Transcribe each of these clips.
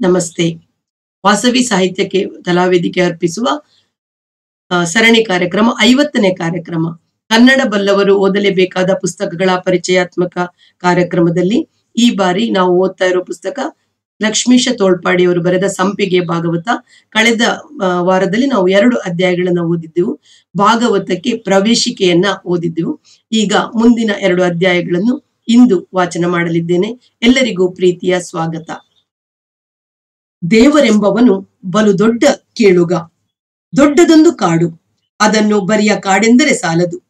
ನಮಸ್ತೆ. ವಾಸವಿ ಸಾಹಿತ್ಯಕ್ಕೆ ಕಲಾವೇದಿಕೆ ಅರ್ಪಿಸುವ ಸರಣಿ ಕಾರ್ಯಕ್ರಮ, ಐವತ್ತನೇ ಕಾರ್ಯಕ್ರಮ. ಕನ್ನಡ ಬಲ್ಲವರು ಓದಲೇಬೇಕಾದ ಪುಸ್ತಕಗಳ ಪರಿಚಯಾತ್ಮಕ ಕಾರ್ಯಕ್ರಮದಲ್ಲಿ ಈ ಬಾರಿ ನಾವು ಓದ್ತಾ ಇರೋ ಪುಸ್ತಕ ಲಕ್ಷ್ಮೀಶ ತೋಳ್ಪಾಡಿಯವರು ಬರೆದ ಸಂಪಿಗೆ ಭಾಗವತ. ಕಳೆದ ವಾರದಲ್ಲಿ ನಾವು ಎರಡು ಅಧ್ಯಾಯಗಳನ್ನು ಓದಿದ್ದೆವು. ಭಾಗವತಕ್ಕೆ ಪ್ರವೇಶಿಕೆಯನ್ನ ಓದಿದ್ದೆವು. ಈಗ ಮುಂದಿನ ಎರಡು ಅಧ್ಯಾಯಗಳನ್ನು ಇಂದು ವಾಚನ ಮಾಡಲಿದ್ದೇನೆ. ಎಲ್ಲರಿಗೂ ಪ್ರೀತಿಯ ಸ್ವಾಗತ. ದೇವರೆಂಬವನು ಬಲು ದೊಡ್ಡ ಕೇಳುಗ. ದೊಡ್ಡದೊಂದು ಕಾಡು. ಅದನ್ನು ಬರಿಯ ಕಾಡೆಂದರೆ ಸಾಲದು.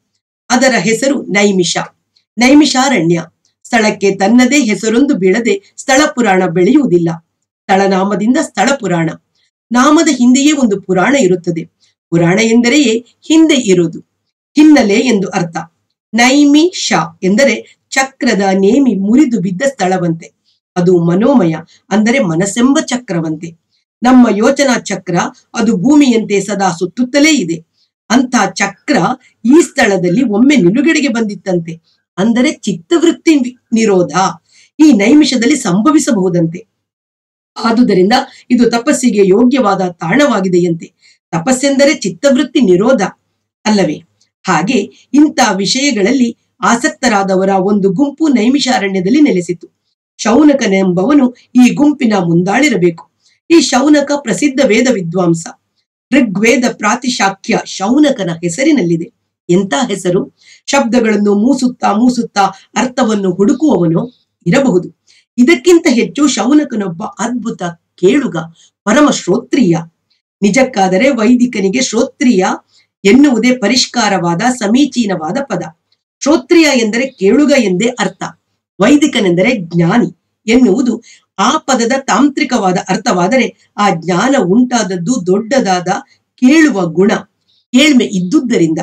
ಅದರ ಹೆಸರು ನೈಮಿಷ. ನೈಮಿಷಾರಣ್ಯ. ಸ್ಥಳಕ್ಕೆ ತನ್ನದೇ ಹೆಸರೊಂದು ಬೀಳದೆ ಸ್ಥಳ ಪುರಾಣ ಬೆಳೆಯುವುದಿಲ್ಲ. ಸ್ಥಳನಾಮದಿಂದ ಸ್ಥಳ ಪುರಾಣ. ನಾಮದ ಹಿಂದೆಯೇ ಒಂದು ಪುರಾಣ ಇರುತ್ತದೆ. ಪುರಾಣ ಎಂದರೆಯೇ ಹಿಂದೆ ಇರುವುದು. ಹಿನ್ನೆಲೆ ಎಂದು ಅರ್ಥ. ನೈಮಿ ಶ ಎಂದರೆ ಚಕ್ರದ ನೇಮಿ ಮುರಿದು ಬಿದ್ದ ಸ್ಥಳವಂತೆ. ಅದು ಮನೋಮಯ, ಅಂದರೆ ಮನಸ್ಸೆಂಬ ಚಕ್ರವಂತೆ. ನಮ್ಮ ಯೋಚನಾ ಚಕ್ರ ಅದು ಭೂಮಿಯಂತೆ ಸದಾ ಸುತ್ತುತ್ತಲೇ ಇದೆ. ಅಂತ ಚಕ್ರ ಈ ಸ್ಥಳದಲ್ಲಿ ಒಮ್ಮೆ ನಿಲುಗಡೆಗೆ ಬಂದಿತ್ತಂತೆ. ಅಂದರೆ ಚಿತ್ತವೃತ್ತಿ ನಿರೋಧ ಈ ನೈಮಿಷದಲ್ಲಿ ಸಂಭವಿಸಬಹುದಂತೆ. ಆದುದರಿಂದ ಇದು ತಪಸ್ಸಿಗೆ ಯೋಗ್ಯವಾದ ತಾಣವಾಗಿದೆಯಂತೆ. ತಪಸ್ಸೆಂದರೆ ಚಿತ್ತವೃತ್ತಿ ನಿರೋಧ ಅಲ್ಲವೇ? ಹಾಗೆ ಇಂಥ ವಿಷಯಗಳಲ್ಲಿ ಆಸಕ್ತರಾದವರ ಒಂದು ಗುಂಪು ನೈಮಿಷಾರಣ್ಯದಲ್ಲಿ ನೆಲೆಸಿತು ಶೌನಕನೆಂಬವನು ಈ ಗುಂಪಿನ ಮುಂದಾಳಿರಬೇಕು. ಈ ಶೌನಕ ಪ್ರಸಿದ್ಧ ವೇದ ವಿದ್ವಾಂಸ ಋಗ್ವೇದ ಪ್ರಾತಿಶಾಖ್ಯ ಶೌನಕನ ಹೆಸರಿನಲ್ಲಿದೆ. ಎಂಥ ಹೆಸರು? ಶಬ್ದಗಳನ್ನು ಮೂಸುತ್ತಾ ಮೂಸುತ್ತಾ ಅರ್ಥವನ್ನು ಹುಡುಕುವವನು ಇರಬಹುದು. ಇದಕ್ಕಿಂತ ಹೆಚ್ಚು ಶೌನಕನೊಬ್ಬ ಅದ್ಭುತ ಕೇಳುಗ ಪರಮ ಶ್ರೋತ್ರಿಯ ನಿಜಕ್ಕಾದರೆ ವೈದಿಕನಿಗೆ ಶ್ರೋತ್ರಿಯ ಎನ್ನುವುದೇ ಪರಿಷ್ಕಾರವಾದ ಸಮೀಚೀನವಾದ ಪದ. ಶ್ರೋತ್ರಿಯ ಎಂದರೆ ಕೇಳುಗ ಎಂದೇ ಅರ್ಥ. ವೈದಿಕನೆಂದರೆ ಜ್ಞಾನಿ ಎನ್ನುವುದು ಆ ಪದದ ತಾಂತ್ರಿಕವಾದ ಅರ್ಥವಾದರೆ ಆ ಜ್ಞಾನ ಉಂಟಾದದ್ದು ದೊಡ್ಡದಾದ ಕೇಳುವ ಗುಣ, ಕೇಳ್ಮೆ ಇದ್ದುದರಿಂದ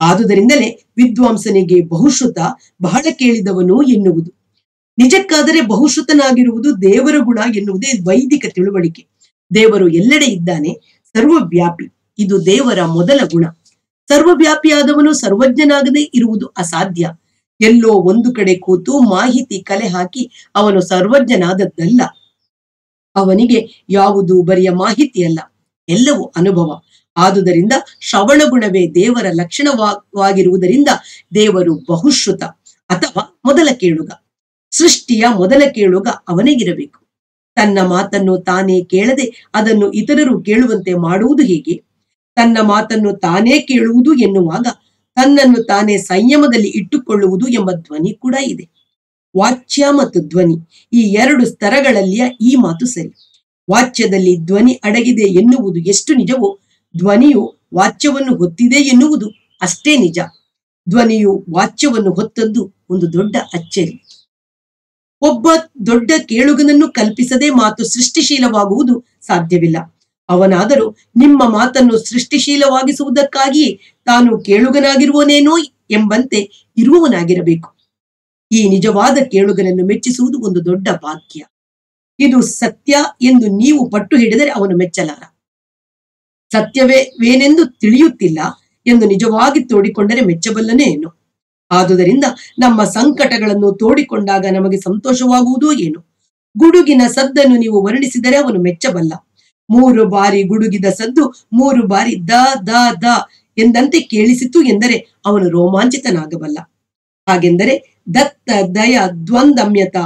ಆದುದರಿಂದಲೇ ವಿದ್ವಾಂಸನಿಗೆ ಬಹುಶ್ರುತ ಬಹಳ ಕೇಳಿದವನು ಎನ್ನುವುದು. ನಿಜಕ್ಕಾದರೆ ಬಹುಶ್ರುತನಾಗಿರುವುದು ದೇವರ ಗುಣ ಎನ್ನುವುದೇ ವೈದಿಕ ತಿಳುವಳಿಕೆ. ದೇವರು ಎಲ್ಲೆಡೆ ಇದ್ದಾನೆ, ಸರ್ವವ್ಯಾಪಿ, ಇದು ದೇವರ ಮೊದಲ ಗುಣ. ಸರ್ವವ್ಯಾಪಿಯಾದವನು ಸರ್ವಜ್ಞನಾಗದೇ ಇರುವುದು ಅಸಾಧ್ಯ. ಎಲ್ಲೋ ಒಂದು ಕಡೆ ಕೂತು ಮಾಹಿತಿ ಕಲೆ ಹಾಕಿ ಅವನು ಸರ್ವಜ್ಞನಾದದ್ದಲ್ಲ. ಅವನಿಗೆ ಯಾವುದು ಬರಿಯ ಮಾಹಿತಿಯಲ್ಲ ಎಲ್ಲವೂ ಅನುಭವ. ಆದುದರಿಂದ ಶ್ರವಣ ಗುಣವೇ ದೇವರ ಲಕ್ಷಣವಾಗಿರುವುದರಿಂದ ದೇವರು ಬಹುಶ್ರುತ. ಅಥವಾ ಮೊದಲ ಕೇಳುಗ. ಸೃಷ್ಟಿಯ ಮೊದಲ ಕೇಳುಗ ಅವನಿಗಿರಬೇಕು. ತನ್ನ ಮಾತನ್ನು ತಾನೇ ಕೇಳದೆ ಅದನ್ನು ಇತರರು ಕೇಳುವಂತೆ ಮಾಡುವುದು ಹೇಗೆ? ತನ್ನ ಮಾತನ್ನು ತಾನೇ ಕೇಳುವುದು ಎನ್ನುವಾಗ ತನ್ನನ್ನು ತಾನೇ ಸಂಯಮದಲ್ಲಿ ಇಟ್ಟುಕೊಳ್ಳುವುದು ಎಂಬ ಧ್ವನಿ ಕೂಡ ಇದೆ. ವಾಚ್ಯ ಮತ್ತು ಧ್ವನಿ ಈ ಎರಡು ಸ್ತರಗಳಲ್ಲಿಯ ಈ ಮಾತು ಸರಿ. ವಾಚ್ಯದಲ್ಲಿ ಧ್ವನಿ ಅಡಗಿದೆ ಎನ್ನುವುದು ಎಷ್ಟು ನಿಜವೋ, ಧ್ವನಿಯು ವಾಚ್ಯವನ್ನು ಹೊತ್ತಿದೆ ಎನ್ನುವುದು ಅಷ್ಟೇ ನಿಜ. ಧ್ವನಿಯು ವಾಚ್ಯವನ್ನು ಹೊತ್ತದ್ದು ಒಂದು ದೊಡ್ಡ ಅಚ್ಚರಿ. ಒಬ್ಬ ದೊಡ್ಡ ಕೇಳುಗನನ್ನು ಕಲ್ಪಿಸದೆ ಮಾತು ಸೃಷ್ಟಿಶೀಲವಾಗುವುದು ಸಾಧ್ಯವಿಲ್ಲ. ಅವನಾದರೂ ನಿಮ್ಮ ಮಾತನ್ನು ಸೃಷ್ಟಿಶೀಲವಾಗಿಸುವುದಕ್ಕಾಗಿಯೇ ತಾನು ಕೇಳುಗನಾಗಿರುವನೇನೋ ಎಂಬಂತೆ ಇರುವವನಾಗಿರಬೇಕು. ಈ ನಿಜವಾದ ಕೇಳುಗನನ್ನು ಮೆಚ್ಚಿಸುವುದು ಒಂದು ದೊಡ್ಡ ಭಾಗ್ಯ. ಇದು ಸತ್ಯ ಎಂದು ನೀವು ಪಟ್ಟು ಹಿಡಿದರೆ ಅವನು ಮೆಚ್ಚಲಾರ. ಸತ್ಯವೇ ವೇನೆಂದು ತಿಳಿಯುತ್ತಿಲ್ಲ ಎಂದು ನಿಜವಾಗಿ ತೋಡಿಕೊಂಡರೆ ಮೆಚ್ಚಬಲ್ಲನೇ ಏನು? ಆದುದರಿಂದ ನಮ್ಮ ಸಂಕಟಗಳನ್ನು ತೋಡಿಕೊಂಡಾಗ ನಮಗೆ ಸಂತೋಷವಾಗುವುದೋ ಏನು? ಗುಡುಗಿನ ಸದ್ದನ್ನು ನೀವು ವರ್ಣಿಸಿದರೆ ಅವನು ಮೆಚ್ಚಬಲ್ಲ. ಮೂರು ಬಾರಿ ಗುಡುಗಿದ ಸದ್ದು ಮೂರು ಬಾರಿ ದ ದ ದ ಎಂದಂತೆ ಕೇಳಿಸಿತು ಎಂದರೆ ಅವನು ರೋಮಾಂಚಿತನಾಗಬಲ್ಲ. ಹಾಗೆಂದರೆ ದತ್ತ, ದಯ, ದ್ವಂದಮ್ಯತ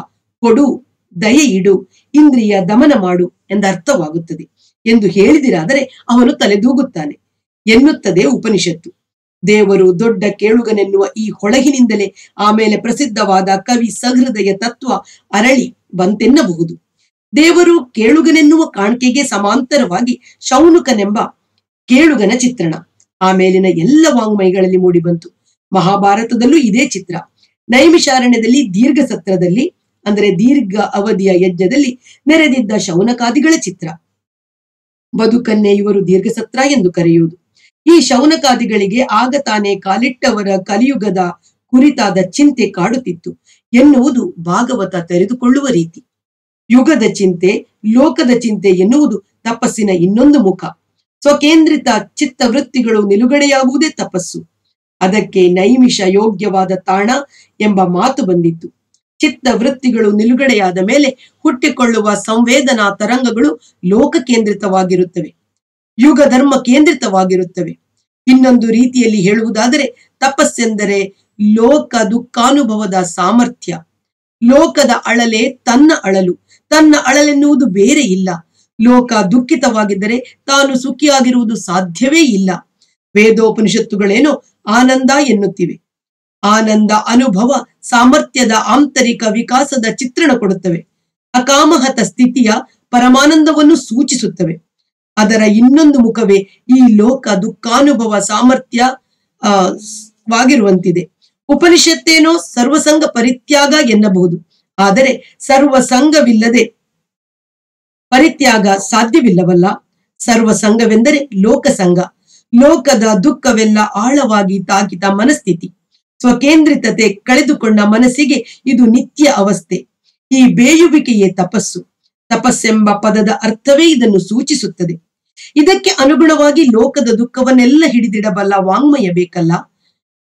ಕೊಡು, ದಯೆ ಇಡು, ಇಂದ್ರಿಯ ದಮನ ಮಾಡು ಎಂದರ್ಥವಾಗುತ್ತದೆ. ಎಂದು ಹೇಳಿದಿರಾದರೆ ಅವನು ತಲೆದೂಗುತ್ತಾನೆ. ಎನ್ನುತ್ತದೆ ಉಪನಿಷತ್ತು. ದೇವರು ದೊಡ್ಡ ಕೇಳುಗನೆನ್ನುವ ಈ ಹೊಳಗಿನಿಂದಲೇ ಆಮೇಲೆ ಪ್ರಸಿದ್ಧವಾದ ಕವಿ ಸಹೃದಯ ತತ್ವ ಅರಳಿ ಬಂತೆನ್ನಬಹುದು. ದೇವರು ಕೇಳುಗನೆನ್ನುವ ಕಾಣಿಕೆಗೆ ಸಮಾಂತರವಾಗಿ ಶೌನುಕನೆಂಬ ಕೇಳುಗನ ಚಿತ್ರಣ. ಆಮೇಲಿನ ಎಲ್ಲ ವಾಂಗ್ಮಯಗಳಲ್ಲಿ ಮೂಡಿಬಂತು ಮಹಾಭಾರತದಲ್ಲೂ ಇದೇ ಚಿತ್ರ. ನೈಮಿಷಾರಣ್ಯದಲ್ಲಿ ದೀರ್ಘ ಸತ್ರದಲ್ಲಿ, ಅಂದರೆ ದೀರ್ಘ ಅವಧಿಯ ಯಜ್ಞದಲ್ಲಿ ನೆರೆದಿದ್ದ ಶೌನಕಾದಿಗಳ ಚಿತ್ರ. ಬದುಕನ್ನೇ ಇವರು ದೀರ್ಘ ಸತ್ರ ಎಂದು ಕರೆಯುವುದು. ಈ ಶೌನಕಾದಿಗಳಿಗೆ ಆಗ ತಾನೇ ಕಾಲಿಟ್ಟವರ ಕಲಿಯುಗದ ಕುರಿತಾದ ಚಿಂತೆ ಕಾಡುತ್ತಿತ್ತು. ಎನ್ನುವುದು ಭಾಗವತ ತೆರೆದುಕೊಳ್ಳುವ ರೀತಿ. ಯುಗದ ಚಿಂತೆ, ಲೋಕದ ಚಿಂತೆ ಎನ್ನುವುದು ತಪಸ್ಸಿನ ಇನ್ನೊಂದು ಮುಖ. ಸ್ವಕೇಂದ್ರಿತ ಚಿತ್ತ ವೃತ್ತಿಗಳು ನಿಲುಗಡೆಯಾಗುವುದೇ ತಪಸ್ಸು. ಅದಕ್ಕೆ ನೈಮಿಷ ಯೋಗ್ಯವಾದ ತಾಣ ಎಂಬ ಮಾತು ಬಂದಿತ್ತು. ಚಿತ್ತ ವೃತ್ತಿಗಳು ನಿಲುಗಡೆಯಾದ ಮೇಲೆ ಹುಟ್ಟಿಕೊಳ್ಳುವ ಸಂವೇದನಾ ತರಂಗಗಳು ಲೋಕ ಕೇಂದ್ರಿತವಾಗಿರುತ್ತವೆ ಯುಗ ಧರ್ಮ ಕೇಂದ್ರಿತವಾಗಿರುತ್ತವೆ. ಇನ್ನೊಂದು ರೀತಿಯಲ್ಲಿ ಹೇಳುವುದಾದರೆ ತಪಸ್ಸೆಂದರೆ ಲೋಕ ದುಃಖಾನುಭವದ ಸಾಮರ್ಥ್ಯ. ಲೋಕದ ಅಳಲೆ ತನ್ನ ಅಳಲು. ತನ್ನ ಅಳಲೆನ್ನುವುದು ಬೇರೆ ಇಲ್ಲ. ಲೋಕ ದುಃಖಿತವಾಗಿದ್ದರೆ ತಾನು ಸುಖಿಯಾಗಿರುವುದು ಸಾಧ್ಯವೇ ಇಲ್ಲ. ವೇದೋಪನಿಷತ್ತುಗಳೇನೋ ಆನಂದ ಎನ್ನುತ್ತಿವೆ. ಆನಂದ ಅನುಭವ ಸಾಮರ್ಥ್ಯದ ಆಂತರಿಕ ವಿಕಾಸದ ಚಿತ್ರಣ ಕೊಡುತ್ತವೆ. ಅಕಾಮಹತ ಸ್ಥಿತಿಯ ಪರಮಾನಂದವನ್ನು ಸೂಚಿಸುತ್ತವೆ. ಅದರ ಇನ್ನೊಂದು ಮುಖವೇ ಈ ಲೋಕ ದುಃಖಾನುಭವ ಸಾಮರ್ಥ್ಯ, ಆ, ವಾಗಿರುವಂತಿದೆ. ಉಪನಿಷತ್ತೇನೋ ಸರ್ವಸಂಗ ಪರಿತ್ಯಾಗ ಎನ್ನಬಹುದು. ಆದರೆ ಸರ್ವಸಂಗವಿಲ್ಲದೆ ಪರಿತ್ಯಾಗ ಸಾಧ್ಯವಿಲ್ಲವಲ್ಲ. ಸರ್ವಸಂಗವೆಂದರೆ ಲೋಕಸಂಗ ಲೋಕದ ದುಃಖವೆಲ್ಲ ಆಳವಾಗಿ ತಾಕಿದ ಮನಸ್ಥಿತಿ. ಸ್ವಕೇಂದ್ರಿತತೆ ಕಳೆದುಕೊಂಡ ಮನಸ್ಸಿಗೆ ಇದು ನಿತ್ಯ ಅವಸ್ಥೆ. ಈ ಬೇಯುವಿಕೆಯೇ ತಪಸ್ಸು. ತಪಸ್ಸೆಂಬ ಪದದ ಅರ್ಥವೇ ಇದನ್ನು ಸೂಚಿಸುತ್ತದೆ. ಇದಕ್ಕೆ ಅನುಗುಣವಾಗಿ ಲೋಕದ ದುಃಖವನ್ನೆಲ್ಲ ಹಿಡಿದಿಡಬಲ್ಲ ವಾಂಗ್ಮಯ ಬೇಕಲ್ಲ.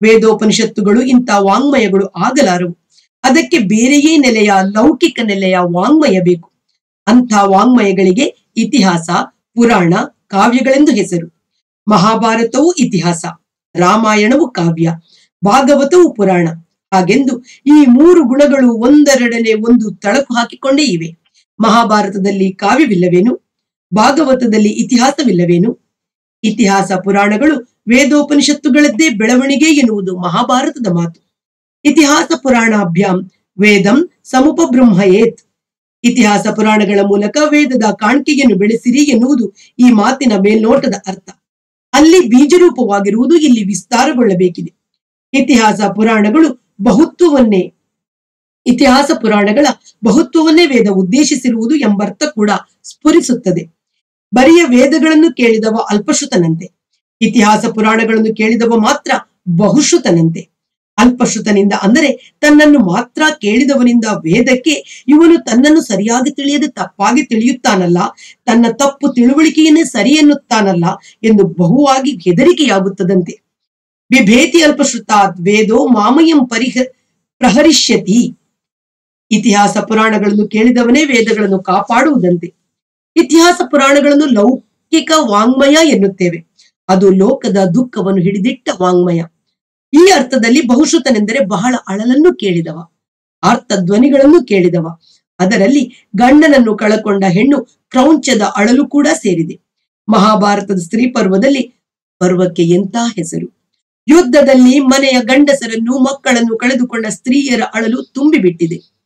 ವೇದೋಪನಿಷತ್ತುಗಳು ಇಂಥ ವಾಂಗ್ಮಯಗಳು ಆಗಲಾರವು. ಅದಕ್ಕೆ ಬೇರೆಯೇ ನೆಲೆಯ ಲೌಕಿಕ ನೆಲೆಯ ವಾಂಗ್ಮಯ ಬೇಕು. ಅಂಥ ವಾಂಗ್ಮಯಗಳಿಗೆ ಇತಿಹಾಸ, ಪುರಾಣ, ಕಾವ್ಯಗಳೆಂದು ಹೆಸರು. ಮಹಾಭಾರತವು ಇತಿಹಾಸ, ರಾಮಾಯಣವು ಕಾವ್ಯ, ಭಾಗವತವು ಪುರಾಣ. ಹಾಗೆಂದು ಈ ಮೂರು ಗುಣಗಳು ಒಂದೆರಡನೆ ಒಂದು ತಳಕು ಹಾಕಿಕೊಂಡೇ ಇವೆ. ಮಹಾಭಾರತದಲ್ಲಿ ಕಾವ್ಯವಿಲ್ಲವೇನು? ಭಾಗವತದಲ್ಲಿ ಇತಿಹಾಸವಿಲ್ಲವೇನು? ಇತಿಹಾಸ ಪುರಾಣಗಳು ವೇದೋಪನಿಷತ್ತುಗಳದ್ದೇ ಬೆಳವಣಿಗೆ ಎನ್ನುವುದು ಮಹಾಭಾರತದ ಮಾತು. ಇತಿಹಾಸ ಪುರಾಣಾಭ್ಯಾಂ ವೇದಂ ಸಮುಪಬ್ರಹ್ಮಯೇತ್. ಇತಿಹಾಸ ಪುರಾಣಗಳ ಮೂಲಕ ವೇದದ ಕಾಣಿಕೆಯನ್ನು ಬೆಳೆಸಿರಿ ಎನ್ನುವುದು ಈ ಮಾತಿನ ಮೇಲ್ನೋಟದ ಅರ್ಥ. ಅಲ್ಲಿ ಬೀಜರೂಪವಾಗಿರುವುದು ಇಲ್ಲಿ ವಿಸ್ತಾರಗೊಳ್ಳಬೇಕಿದೆ. ಇತಿಹಾಸ ಪುರಾಣಗಳು ಬಹುತ್ವವನ್ನೇ, ಇತಿಹಾಸ ಪುರಾಣಗಳ ಬಹುತ್ವವನ್ನೇ ವೇದ ಉದ್ದೇಶಿಸಿರುವುದು ಎಂಬರ್ಥ ಕೂಡ ಸ್ಫುರಿಸುತ್ತದೆ. ಬರಿಯ ವೇದಗಳನ್ನು ಕೇಳಿದವ ಅಲ್ಪಶ್ರುತನಂತೆ. ಇತಿಹಾಸ ಪುರಾಣಗಳನ್ನು ಕೇಳಿದವ ಮಾತ್ರ ಬಹುಶ್ರುತನಂತೆ. ಅಲ್ಪಶ್ರುತನಿಂದ ಅಂದರೆ ತನ್ನನ್ನು ಮಾತ್ರ ಕೇಳಿದವನಿಂದ ವೇದಕ್ಕೆ ಇವನು ತನ್ನನ್ನು ಸರಿಯಾಗಿ ತಿಳಿಯದೆ ತಪ್ಪಾಗಿ ತಿಳಿಯುತ್ತಾನಲ್ಲ, ತನ್ನ ತಪ್ಪು ತಿಳುವಳಿಕೆಯನ್ನೇ ಸರಿ ಎನ್ನುತ್ತಾನಲ್ಲ ಎಂದು ಬಹುವಾಗಿ ಹೆದರಿಕೆಯಾಗುತ್ತದಂತೆ. ಬಿಭೇತಿ ಅಲ್ಪಶ್ರುತ ವೇದೋ ಮಾಮಯಂ ಪರಿಹ, ಪ್ರಹರಿಷ್ಯತಿ. ಇತಿಹಾಸ ಪುರಾಣಗಳನ್ನು ಕೇಳಿದವನೇ ವೇದಗಳನ್ನು ಕಾಪಾಡುವುದಂತೆ. ಇತಿಹಾಸ ಪುರಾಣಗಳನ್ನು ಲೌಕಿಕ ವಾಂಗ್ಮಯ ಎನ್ನುತ್ತೇವೆ. ಅದು ಲೋಕದ ದುಃಖವನ್ನು ಹಿಡಿದಿಟ್ಟ ವಾಂಗ್ಮಯ. ಈ ಅರ್ಥದಲ್ಲಿ ಬಹುಶ್ರುತನೆಂದರೆ ಬಹಳ ಅಳಲನ್ನು ಕೇಳಿದವ. ಅರ್ಥ ಧ್ವನಿಗಳನ್ನು ಕೇಳಿದವ. ಅದರಲ್ಲಿ ಗಂಡನನ್ನು ಕಳಕೊಂಡ ಹೆಣ್ಣು ಕ್ರೌಂಚದ ಅಳಲು ಕೂಡ ಸೇರಿದೆ. ಮಹಾಭಾರತದ ಸ್ತ್ರೀ ಪರ್ವದಲ್ಲಿ ಪರ್ವಕ್ಕೆ ಎಂಥ ಹೆಸರು? ಯುದ್ಧದಲ್ಲಿ ಮನೆಯ ಗಂಡಸರನ್ನು, ಮಕ್ಕಳನ್ನು ಕಳೆದುಕೊಂಡ ಸ್ತ್ರೀಯರ ಅಳಲು ತುಂಬಿಬಿಟ್ಟಿದೆ.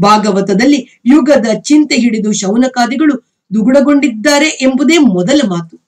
ಭಾಗವತದಲ್ಲಿ ಯುಗದ ಚಿಂತೆ ಹಿಡಿದು ಶೌನಕಾದಿಗಳು ದುಗುಡಗೊಂಡಿದ್ದಾರೆ ಎಂಬುದೇ ಮೊದಲ ಮಾತು.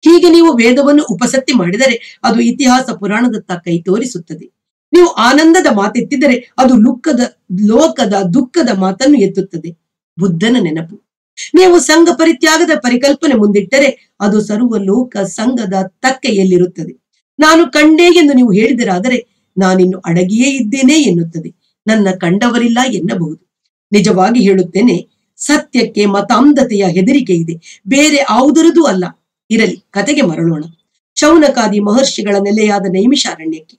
ಹೀಗೆ ನೀವು ವೇದವನ್ನು ಉಪಸತ್ತಿ ಮಾಡಿದರೆ ಅದು ಇತಿಹಾಸ ಪುರಾಣದತ್ತ ಕೈ ತೋರಿಸುತ್ತದೆ. ನೀವು ಆನಂದದ ಮಾತೆತ್ತಿದರೆ ಅದು ಲುಕ್ಕದ, ಲೋಕದ ದುಃಖದ ಮಾತನ್ನು ಎತ್ತುತ್ತದೆ. ಬುದ್ಧನ ನೆನಪು. ನೀವು ಸಂಘ ಪರಿತ್ಯಾಗದ ಪರಿಕಲ್ಪನೆ ಮುಂದಿಟ್ಟರೆ ಅದು ಸರ್ವ ಲೋಕ ಸಂಘದ ತಕ್ಕೆಯಲ್ಲಿರುತ್ತದೆ. ನಾನು ಕಂಡೆ ಎಂದು ನೀವು ಹೇಳಿದರಾದರೆ ನಾನಿನ್ನು ಅಡಗಿಯೇ ಇದ್ದೇನೆ ಎನ್ನುತ್ತದೆ. ನನ್ನ ಕಂಡವರಿಲ್ಲ ಎನ್ನಬಹುದು. ನಿಜವಾಗಿ ಹೇಳುತ್ತೇನೆ, ಸತ್ಯಕ್ಕೆ ಮತಾಂಧತೆಯ ಹೆದರಿಕೆ ಇದೆ. ಬೇರೆ ಯಾವುದರದೂ ಅಲ್ಲ. ಇರಲಿ, ಕತೆಗೆ ಮರಳೋಣ. ಶೌನಕಾದಿ ಮಹರ್ಷಿಗಳ ನೆಲೆಯಾದ ನೈಮಿಷಾರಣ್ಯಕ್ಕೆ.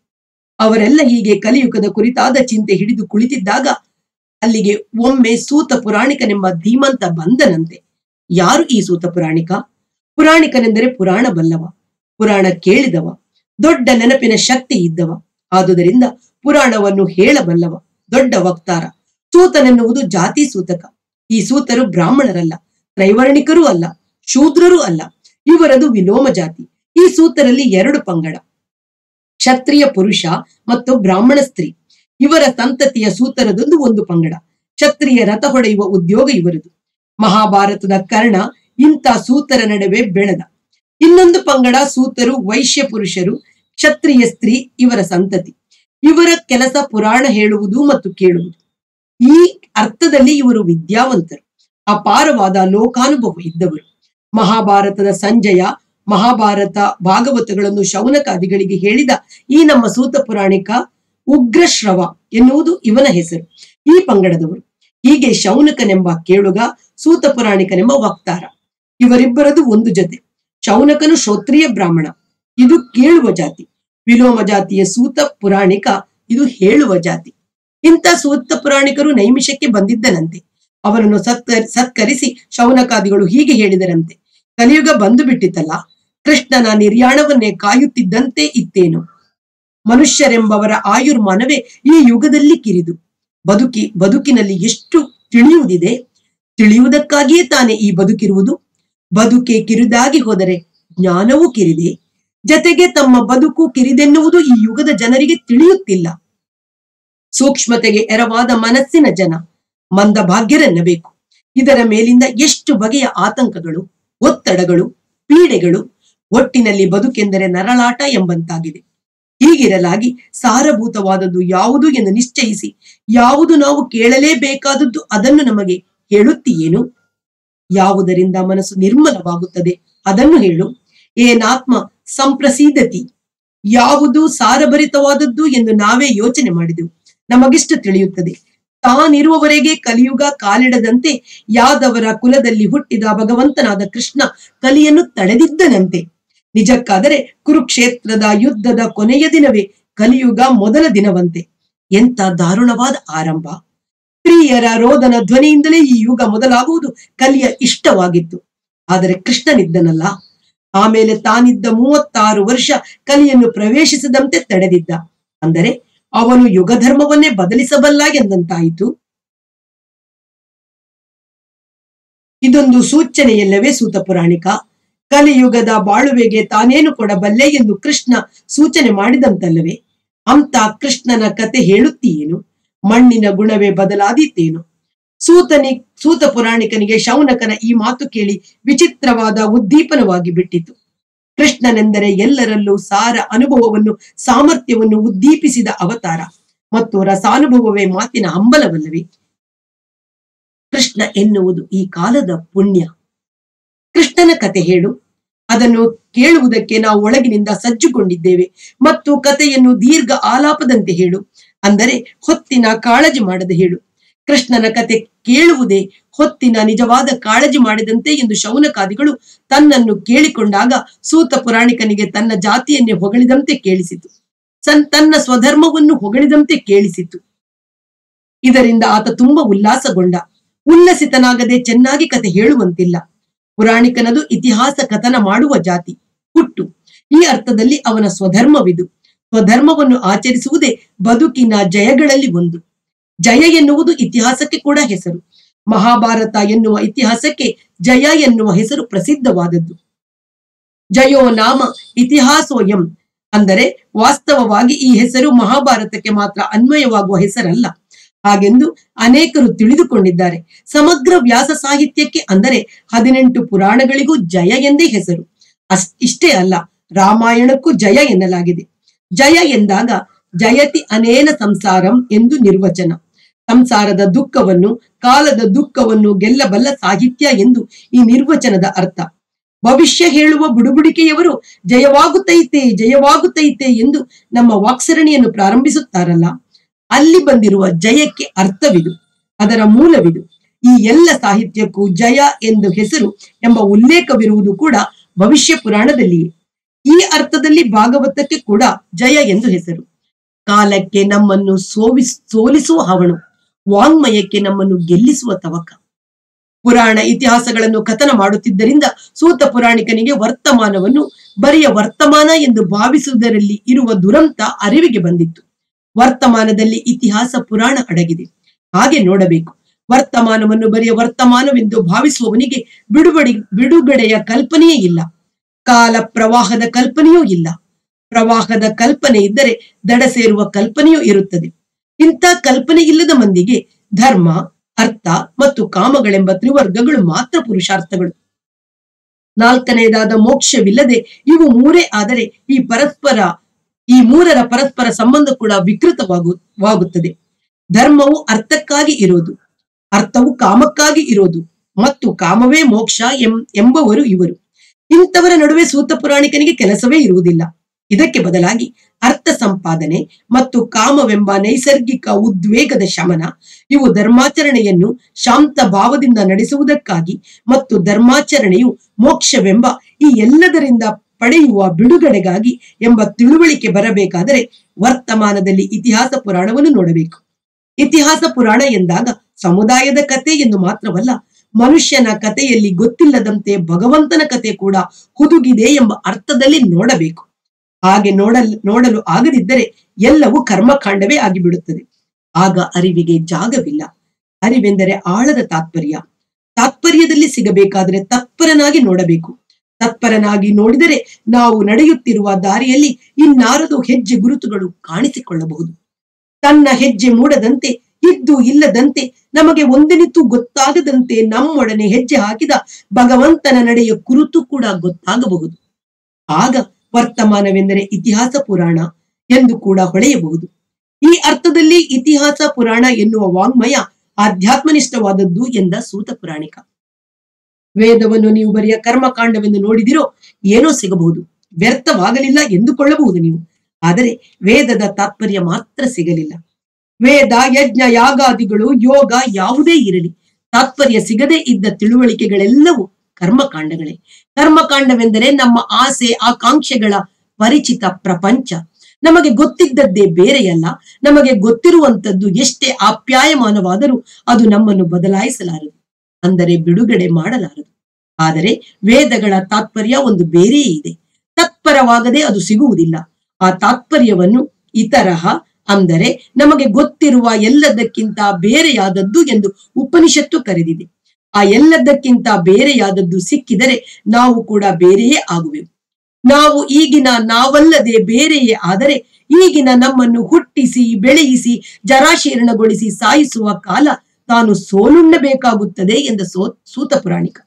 ಅವರೆಲ್ಲ ಹೀಗೆ ಕಲಿಯುಗದ ಕುರಿತಾದ ಚಿಂತೆ ಹಿಡಿದು ಕುಳಿತಿದ್ದಾಗ ಅಲ್ಲಿಗೆ ಒಮ್ಮೆ ಸೂತ ಪುರಾಣಿಕನೆಂಬ ಧೀಮಂತ ಬಂದನಂತೆ. ಯಾರು ಈ ಸೂತ ಪುರಾಣಿಕ? ಪುರಾಣಿಕನೆಂದರೆ ಪುರಾಣ ಬಲ್ಲವ, ಪುರಾಣ ಕೇಳಿದವ, ದೊಡ್ಡ ನೆನಪಿನ ಶಕ್ತಿ ಇದ್ದವ. ಆದುದರಿಂದ ಪುರಾಣವನ್ನು ಹೇಳಬಲ್ಲವ, ದೊಡ್ಡ ವಕ್ತಾರ. ಸೂತನೆನ್ನುವುದು ಜಾತಿ ಸೂತಕ. ಈ ಸೂತರು ಬ್ರಾಹ್ಮಣರಲ್ಲ, ತ್ರೈವರ್ಣಿಕರೂ ಅಲ್ಲ, ಶೂದ್ರರೂ ಅಲ್ಲ. ಇವರದು ವಿಲೋಮ ಜಾತಿ. ಈ ಸೂತರಲ್ಲಿ ಎರಡು ಪಂಗಡ. ಕ್ಷತ್ರಿಯ ಪುರುಷ ಮತ್ತು ಬ್ರಾಹ್ಮಣ ಸ್ತ್ರೀ. ಇವರ ಸಂತತಿಯ ಸೂತರದೊಂದು ಒಂದು ಪಂಗಡ. ಕ್ಷತ್ರಿಯ ರಥ ಹೊಡೆಯುವ ಉದ್ಯೋಗ ಇವರದು. ಮಹಾಭಾರತದ ಕರ್ಣ ಇಂಥ ಸೂತರ ನಡುವೆ ಬೆಳೆದ. ಇನ್ನೊಂದು ಪಂಗಡ ಸೂತರು, ವೈಶ್ಯ ಪುರುಷರು, ಕ್ಷತ್ರಿಯ ಸ್ತ್ರೀ, ಇವರ ಸಂತತಿ. ಇವರ ಕೆಲಸ ಪುರಾಣ ಹೇಳುವುದು ಮತ್ತು ಕೇಳುವುದು. ಈ ಅರ್ಥದಲ್ಲಿ ಇವರು ವಿದ್ಯಾವಂತರು. ಅಪಾರವಾದ ಲೋಕಾನುಭವ ಇದ್ದವರು. ಮಹಾಭಾರತದ ಸಂಜಯ, ಮಹಾಭಾರತ ಭಾಗವತಗಳನ್ನು ಶೌನಕಾದಿಗಳಿಗೆ ಹೇಳಿದ ಈ ನಮ್ಮ ಸೂತ ಪುರಾಣಿಕ ಉಗ್ರಶ್ರವ ಎನ್ನುವುದು ಇವನ ಹೆಸರು. ಈ ಪಂಗಡದವರು. ಹೀಗೆ ಶೌನಕನೆಂಬ ಕೇಳುಗ, ಸೂತ ಪುರಾಣಿಕನೆಂಬ ವಕ್ತಾರ. ಇವರಿಬ್ಬರದು ಒಂದು ಜೊತೆ. ಶೌನಕನು ಶ್ರೋತ್ರಿಯ ಬ್ರಾಹ್ಮಣ. ಇದು ಕೇಳುವ ಜಾತಿ. ವಿಲೋಮ ಜಾತಿಯ ಸೂತ ಪುರಾಣಿಕ ಇದು ಹೇಳುವ ಜಾತಿ. ಇಂಥ ಸೂತ ಪುರಾಣಿಕರು ನೈಮಿಷಕ್ಕೆ ಬಂದಿದ್ದನಂತೆ. ಅವರನ್ನು ಸತ್ಕ ಸತ್ಕರಿಸಿ ಶೌನಕಾದಿಗಳು ಹೀಗೆ ಹೇಳಿದರಂತೆ. ಕಲಿಯುಗ ಬಂದು ಬಿಟ್ಟಿತಲ್ಲ ಕೃಷ್ಣನ ನಿರ್ಯಾಣವನ್ನೇ ಕಾಯುತ್ತಿದ್ದಂತೆ ಇತ್ತೇನು? ಮನುಷ್ಯರೆಂಬವರ ಆಯುರ್ಮಾನವೇ ಈ ಯುಗದಲ್ಲಿ ಕಿರಿದು. ಬದುಕಿ, ಬದುಕಿನಲ್ಲಿ ಎಷ್ಟು ತಿಳಿಯುವುದಿದೆ? ತಿಳಿಯುವುದಕ್ಕಾಗಿಯೇ ತಾನೇ ಈ ಬದುಕಿರುವುದು. ಬದುಕೆ ಕಿರಿದಾಗಿ ಹೋದರೆ ಜ್ಞಾನವೂ ಕಿರಿದೆ. ಜತೆಗೆ ತಮ್ಮ ಬದುಕು ಕಿರಿದೆನ್ನುವುದು ಈ ಯುಗದ ಜನರಿಗೆ ತಿಳಿಯುತ್ತಿಲ್ಲ. ಸೂಕ್ಷ್ಮತೆಗೆ ಎರವಾದ ಮನಸ್ಸಿನ ಜನ ಮಂದ ಭಾಗ್ಯರೆನ್ನಬೇಕು ಇದರ ಮೇಲಿಂದ ಎಷ್ಟು ಬಗೆಯ ಆತಂಕಗಳು? ಒತ್ತಡಗಳು, ಪೀಡೆಗಳು ಒಟ್ಟಿನಲ್ಲಿ ಬದುಕೆಂದರೆ ನರಳಾಟ ಎಂಬಂತಾಗಿದೆ. ಹೀಗಿರಲಾಗಿ ಸಾರಭೂತವಾದದ್ದು ಯಾವುದು ಎಂದು ನಿಶ್ಚಯಿಸಿ, ಯಾವುದು ನಾವು ಕೇಳಲೇಬೇಕಾದದ್ದು ಅದನ್ನು ನಮಗೆ ಹೇಳುತ್ತೀಯೇನು? ಯಾವುದರಿಂದ ಮನಸ್ಸು ನಿರ್ಮಲವಾಗುತ್ತದೆ ಅದನ್ನು ಹೇಳು. ಏನಾತ್ಮ ಸಂಪ್ರಸೀದತಿ, ಯಾವುದು ಸಾರಭರಿತವಾದದ್ದು ಎಂದು ನಾವೇ ಯೋಚನೆ ಮಾಡಿದೆವು. ನಮಗಿಷ್ಟು ತಿಳಿಯುತ್ತದೆ. ತಾನಿರುವವರೆಗೆ ಕಲಿಯುಗ ಕಾಲಿಡದಂತೆ ಯಾದವರ ಕುಲದಲ್ಲಿ ಹುಟ್ಟಿದ ಭಗವಂತನಾದ ಕೃಷ್ಣ ಕಲಿಯನ್ನು ತಡೆದಿದ್ದನಂತೆ. ನಿಜಕ್ಕಾದರೆ ಕುರುಕ್ಷೇತ್ರದ ಯುದ್ಧದ ಕೊನೆಯ ದಿನವೇ ಕಲಿಯುಗ ಮೊದಲ ದಿನವಂತೆ. ಎಂತ ದಾರುಣವಾದ ಆರಂಭ. ಪ್ರಿಯರ ರೋದನ ಧ್ವನಿಯಿಂದಲೇ ಈ ಯುಗ ಮೊದಲಾಗುವುದು ಕಲಿಯ ಇಷ್ಟವಾಗಿತ್ತು. ಆದರೆ ಕೃಷ್ಣನಿದ್ದನಲ್ಲ. ಆಮೇಲೆ ತಾನಿದ್ದ ಮೂವತ್ತಾರು ವರ್ಷ ಕಲಿಯನ್ನು ಪ್ರವೇಶಿಸದಂತೆ ತಡೆದಿದ್ದ. ಅಂದರೆ ಅವನು ಯುಗ ಧರ್ಮವನ್ನೇ ಬದಲಿಸಬಲ್ಲ ಎಂದಂತಾಯಿತು ಇದೊಂದು ಸೂಚನೆಯಲ್ಲವೇ ಸೂತ ಪುರಾಣಿಕ? ಕಲಿಯುಗದ ಬಾಳುವೆಗೆ ತಾನೇನು ಕೊಡಬಲ್ಲೆ ಎಂದು ಕೃಷ್ಣ ಸೂಚನೆ ಮಾಡಿದಂತಲ್ಲವೇ? ಅಂತ ಕೃಷ್ಣನ ಕತೆ ಹೇಳುತ್ತೀಯೇನು? ಮಣ್ಣಿನ ಗುಣವೇ ಬದಲಾದೀತೇನು? ಸೂತನಿ, ಸೂತ ಪುರಾಣಿಕನಿಗೆ ಶೌನಕನ ಈ ಮಾತು ಕೇಳಿ ವಿಚಿತ್ರವಾದ ಉದ್ದೀಪನವಾಗಿ ಬಿಟ್ಟಿತು. ಕೃಷ್ಣನೆಂದರೆ ಎಲ್ಲರಲ್ಲೂ ಸಾರ ಅನುಭವವನ್ನು, ಸಾಮರ್ಥ್ಯವನ್ನು ಉದ್ದೀಪಿಸಿದ ಅವತಾರ. ಮತ್ತು ರಸಾನುಭವವೇ ಮಾತಿನ ಅಂಬಲವಲ್ಲವೇ ಕೃಷ್ಣ ಎನ್ನುವುದು ಈ ಕಾಲದ ಪುಣ್ಯ. ಕೃಷ್ಣನ ಕತೆ ಹೇಳು. ಅದನ್ನು ಕೇಳುವುದಕ್ಕೆ ನಾವು ಒಳಗಿನಿಂದ ಸಜ್ಜುಕೊಂಡಿದ್ದೇವೆ ಮತ್ತು ಕಥೆಯನ್ನು ದೀರ್ಘ ಆಲಾಪದಂತೆ ಹೇಳು. ಅಂದರೆ ಹೊತ್ತಿನ ಕಾಳಜಿ ಮಾಡದೆ ಹೇಳು. ಕೃಷ್ಣನ ಕತೆ ಕೇಳುವುದೇ ಹೊತ್ತಿನ ನಿಜವಾದ ಕಾಳಜಿ ಮಾಡಿದಂತೆ ಎಂದು ಶೌನಕಾದಿಗಳು ತನ್ನನ್ನು ಕೇಳಿಕೊಂಡಾಗ ಸೂತ ಪುರಾಣಿಕನಿಗೆ ತನ್ನ ಜಾತಿಯನ್ನೇ ಹೊಗಳಿದಂತೆ ಕೇಳಿಸಿತು. ತನ್ನ ಸ್ವಧರ್ಮವನ್ನು ಹೊಗಳಿದಂತೆ ಕೇಳಿಸಿತು. ಇದರಿಂದ ಆತ ತುಂಬಾ ಉಲ್ಲಾಸಗೊಂಡ. ಉಲ್ಲಸಿತನಾಗದೆ ಚೆನ್ನಾಗಿ ಕತೆ ಹೇಳುವಂತಿಲ್ಲ. ಪುರಾಣಿಕನದು ಇತಿಹಾಸ ಕಥನ ಮಾಡುವ ಜಾತಿ. ಹುಟ್ಟು. ಈ ಅರ್ಥದಲ್ಲಿ ಅವನ ಸ್ವಧರ್ಮವಿದು. ಸ್ವಧರ್ಮವನ್ನು ಆಚರಿಸುವುದೇ ಬದುಕಿನ ಜಯಗಳಲ್ಲಿ ಒಂದು. ಜಯ ಎನ್ನುವುದು ಇತಿಹಾಸಕ್ಕೆ ಕೂಡ ಹೆಸರು. ಮಹಾಭಾರತ ಎನ್ನುವ ಇತಿಹಾಸಕ್ಕೆ ಜಯ ಎನ್ನುವ ಹೆಸರು ಪ್ರಸಿದ್ಧವಾದದ್ದು. ಜಯೋ ನಾಮ ಇತಿಹಾಸೋಯಂ ಅಂದರೆ ವಾಸ್ತವವಾಗಿ ಈ ಹೆಸರು ಮಹಾಭಾರತಕ್ಕೆ ಮಾತ್ರ ಅನ್ವಯವಾಗುವ ಹೆಸರಲ್ಲ. ಹಾಗೆಂದು ಅನೇಕರು ತಿಳಿದುಕೊಂಡಿದ್ದಾರೆ. ಸಮಗ್ರ ವ್ಯಾಸ ಸಾಹಿತ್ಯಕ್ಕೆ ಅಂದರೆ ಹದಿನೆಂಟು ಪುರಾಣಗಳಿಗೂ ಜಯ ಎಂದೇ ಹೆಸರು. ಅಸ್ ಇಷ್ಟೇ ಅಲ್ಲ, ರಾಮಾಯಣಕ್ಕೂ ಜಯ ಎನ್ನಲಾಗಿದೆ. ಜಯ ಎಂದಾಗ ಜಯತಿ ಅನೇನ ಸಂಸಾರಂ ಎಂದು ನಿರ್ವಚನ. ಸಂಸಾರದ ದುಃಖವನ್ನು, ಕಾಲದ ದುಃಖವನ್ನು ಗೆಲ್ಲಬಲ್ಲ ಸಾಹಿತ್ಯ ಎಂದು ಈ ನಿರ್ವಚನದ ಅರ್ಥ. ಭವಿಷ್ಯ ಹೇಳುವ ಬುಡುಬುಡಿಕೆಯವರು ಜಯವಾಗುತ್ತೈತೆ ಜಯವಾಗುತ್ತೈತೆ ಎಂದು ನಮ್ಮ ವಾಕ್ಸರಣಿಯನ್ನು ಪ್ರಾರಂಭಿಸುತ್ತಾರಲ್ಲ. ಅಲ್ಲಿ ಬಂದಿರುವ ಜಯಕ್ಕೆ ಅರ್ಥವಿದು, ಅದರ ಮೂಲವಿದು. ಈ ಎಲ್ಲ ಸಾಹಿತ್ಯಕ್ಕೂ ಜಯ ಎಂದು ಹೆಸರು ಎಂಬ ಉಲ್ಲೇಖವಿರುವುದು ಕೂಡ ಭವಿಷ್ಯ ಪುರಾಣದಲ್ಲಿಯೇ. ಈ ಅರ್ಥದಲ್ಲಿ ಭಾಗವತಕ್ಕೆ ಕೂಡ ಜಯ ಎಂದು ಹೆಸರು. ಕಾಲಕ್ಕೆ ನಮ್ಮನ್ನು ಸೋವಿಸ್ ಸೋಲಿಸುವ ಹವಣು ವಾಂಗ್ಮಯಕ್ಕೆ ನಮ್ಮನ್ನು ಗೆಲ್ಲಿಸುವ ತವಕ. ಪುರಾಣ ಇತಿಹಾಸಗಳನ್ನು ಕಥನ ಮಾಡುತ್ತಿದ್ದರಿಂದ ಸೂತ ಪುರಾಣಿಕನಿಗೆ ವರ್ತಮಾನವನ್ನು ಬರಿಯ ವರ್ತಮಾನ ಎಂದು ಭಾವಿಸುವುದರಲ್ಲಿ ಇರುವ ದುರಂತ ಅರಿವಿಗೆ ಬಂದಿತ್ತು. ವರ್ತಮಾನದಲ್ಲಿ ಇತಿಹಾಸ ಪುರಾಣ ಅಡಗಿದೆ. ಹಾಗೆ ನೋಡಬೇಕು. ವರ್ತಮಾನವನ್ನು ಬರೆಯ ವರ್ತಮಾನವೆಂದು ಭಾವಿಸುವವನಿಗೆ ಬಿಡುಗಡೆ ಬಿಡುಗಡೆಯ ಕಲ್ಪನೆಯೇ ಇಲ್ಲ. ಕಾಲ ಪ್ರವಾಹದ ಕಲ್ಪನೆಯೂ ಇಲ್ಲ. ಪ್ರವಾಹದ ಕಲ್ಪನೆ ಇದ್ದರೆ ದಡ ಸೇರುವ ಕಲ್ಪನೆಯೂ ಇರುತ್ತದೆ. ಇಂಥ ಕಲ್ಪನೆ ಇಲ್ಲದ ಮಂದಿಗೆ ಧರ್ಮ, ಅರ್ಥ ಮತ್ತು ಕಾಮಗಳೆಂಬ ತ್ರಿವರ್ಗಗಳು ಮಾತ್ರ ಪುರುಷಾರ್ಥಗಳು. ನಾಲ್ಕನೆಯದಾದ ಮೋಕ್ಷವಿಲ್ಲದೆ ಇವು ಮೂರೇ ಆದರೆ ಈ ಪರಸ್ಪರ, ಈ ಮೂರರ ಪರಸ್ಪರ ಸಂಬಂಧ ಕೂಡ ವಿಕೃತವಾಗು, ವಾಗುತ್ತದೆ. ಧರ್ಮವು ಅರ್ಥಕ್ಕಾಗಿ ಇರೋದು, ಅರ್ಥವು ಕಾಮಕ್ಕಾಗಿ ಇರೋದು ಮತ್ತು ಕಾಮವೇ ಮೋಕ್ಷ ಎಂಬವರು ಇವರು. ಇಂಥವರ ನಡುವೆ ಸೂತ ಪುರಾಣಿಕನಿಗೆ ಕೆಲಸವೇ ಇರುವುದಿಲ್ಲ. ಇದಕ್ಕೆ ಬದಲಾಗಿ ಅರ್ಥ ಸಂಪಾದನೆ ಮತ್ತು ಕಾಮವೆಂಬ ನೈಸರ್ಗಿಕ ಉದ್ವೇಗದ ಶಮನ. ಇವು ಧರ್ಮಾಚರಣೆಯನ್ನು ಶಾಂತ ಭಾವದಿಂದ ನಡೆಸುವುದಕ್ಕಾಗಿ ಮತ್ತು ಧರ್ಮಾಚರಣೆಯು ಮೋಕ್ಷವೆಂಬ ಈ ಎಲ್ಲದರಿಂದ ಪಡೆಯುವ ಬಿಡುಗಡೆಗಾಗಿ ಎಂಬ ತಿಳುವಳಿಕೆ ಬರಬೇಕಾದರೆ ವರ್ತಮಾನದಲ್ಲಿ ಇತಿಹಾಸ ಪುರಾಣವನ್ನು ನೋಡಬೇಕು. ಇತಿಹಾಸ ಪುರಾಣ ಎಂದಾಗ ಸಮುದಾಯದ ಕತೆ ಎಂದು ಮಾತ್ರವಲ್ಲ, ಮನುಷ್ಯನ ಕಥೆಯಲ್ಲಿ ಗೊತ್ತಿಲ್ಲದಂತೆ ಭಗವಂತನ ಕತೆ ಕೂಡ ಹುದುಗಿದೆ ಎಂಬ ಅರ್ಥದಲ್ಲಿ ನೋಡಬೇಕು. ಹಾಗೆ ನೋಡಲ್, ನೋಡಲು ಆಗದಿದ್ದರೆ ಎಲ್ಲವೂ ಕರ್ಮಕಾಂಡವೇ ಆಗಿಬಿಡುತ್ತದೆ. ಆಗ ಅರಿವಿಗೆ ಜಾಗವಿಲ್ಲ. ಅರಿವೆಂದರೆ ಆಳದ ತಾತ್ಪರ್ಯ. ತಾತ್ಪರ್ಯದಲ್ಲಿ ಸಿಗಬೇಕಾದರೆ ತತ್ಪರನಾಗಿ ನೋಡಬೇಕು. ತತ್ಪರನಾಗಿ ನೋಡಿದರೆ ನಾವು ನಡೆಯುತ್ತಿರುವ ದಾರಿಯಲ್ಲಿ ಇನ್ನಾರದು ಹೆಜ್ಜೆ ಗುರುತುಗಳು ಕಾಣಿಸಿಕೊಳ್ಳಬಹುದು. ತನ್ನ ಹೆಜ್ಜೆ ಮೂಡದಂತೆ, ಇದ್ದು ಇಲ್ಲದಂತೆ, ನಮಗೆ ಒಂದೆನಿತು ಗೊತ್ತಾಗದಂತೆ ನಮ್ಮೊಡನೆ ಹೆಜ್ಜೆ ಹಾಕಿದ ಭಗವಂತನ ನಡೆಯ ಕುರುತು ಕೂಡ ಗೊತ್ತಾಗಬಹುದು. ಆಗ ವರ್ತಮಾನವೆಂದರೆ ಇತಿಹಾಸ ಪುರಾಣ ಎಂದು ಕೂಡ ಹೊಳೆಯಬಹುದು. ಈ ಅರ್ಥದಲ್ಲಿ ಇತಿಹಾಸ ಪುರಾಣ ಎನ್ನುವ ವಾಂಗ್ಮಯ ಆಧ್ಯಾತ್ಮನಿಷ್ಠವಾದದ್ದು ಎಂದ ಸೂತ ಪುರಾಣಿಕ. ವೇದವನ್ನು ನೀವು ಬರೆಯ ಕರ್ಮಕಾಂಡವೆಂದು ನೋಡಿದಿರೋ ಏನೋ ಸಿಗಬಹುದು. ವ್ಯರ್ಥವಾಗಲಿಲ್ಲ ಎಂದುಕೊಳ್ಳಬಹುದು ನೀವು. ಆದರೆ ವೇದದ ತಾತ್ಪರ್ಯ ಮಾತ್ರ ಸಿಗಲಿಲ್ಲ. ವೇದ, ಯಜ್ಞ, ಯಾಗಾದಿಗಳು, ಯೋಗ ಯಾವುದೇ ಇರಲಿ. ತಾತ್ಪರ್ಯ ಸಿಗದೇ ಇದ್ದ ತಿಳುವಳಿಕೆಗಳೆಲ್ಲವೂ ಕರ್ಮಕಾಂಡಗಳೇ. ಕರ್ಮಕಾಂಡವೆಂದರೆ ನಮ್ಮ ಆಸೆ, ಆಕಾಂಕ್ಷೆಗಳ ಪರಿಚಿತ ಪ್ರಪಂಚ. ನಮಗೆ ಗೊತ್ತಿದ್ದದ್ದೇ ಬೇರೆಯಲ್ಲ, ನಮಗೆ ಗೊತ್ತಿರುವಂಥದ್ದು ಎಷ್ಟೇ ಆಪ್ಯಾಯಮಾನವಾದರೂ ಅದು ನಮ್ಮನ್ನು ಬದಲಾಯಿಸಲಾರದು, ಅಂದರೆ ಬಿಡುಗಡೆ ಮಾಡಲಾರದು. ಆದರೆ ವೇದಗಳ ತಾತ್ಪರ್ಯ ಒಂದು ಬೇರೆಯೇ ಇದೆ. ತತ್ಪರವಾಗದೆ ಅದು ಸಿಗುವುದಿಲ್ಲ. ಆ ತಾತ್ಪರ್ಯವನ್ನು ಇತರಹ, ಅಂದರೆ ನಮಗೆ ಗೊತ್ತಿರುವ ಎಲ್ಲದಕ್ಕಿಂತ ಬೇರೆಯಾದದ್ದು ಎಂದು ಉಪನಿಷತ್ತು ಕರೆದಿದೆ. ಆ ಎಲ್ಲದಕ್ಕಿಂತ ಬೇರೆಯಾದದ್ದು ಸಿಕ್ಕಿದರೆ ನಾವು ಕೂಡ ಬೇರೆಯೇ ಆಗುವೆವು. ನಾವು ಈಗಿನ ನಾವಲ್ಲದೆ ಬೇರೆಯೇ ಆದರೆ ಈಗಿನ ನಮ್ಮನ್ನು ಹುಟ್ಟಿಸಿ, ಬೆಳೆಯಿಸಿ, ಜರಾಶೀರ್ಣಗೊಳಿಸಿ ಸಾಯಿಸುವ ಕಾಲ ತಾನು ಸೋಲುಣ್ಣಬೇಕಾಗುತ್ತದೆ ಎಂದ ಸೋ, ಸೂತ ಪುರಾಣಿಕ.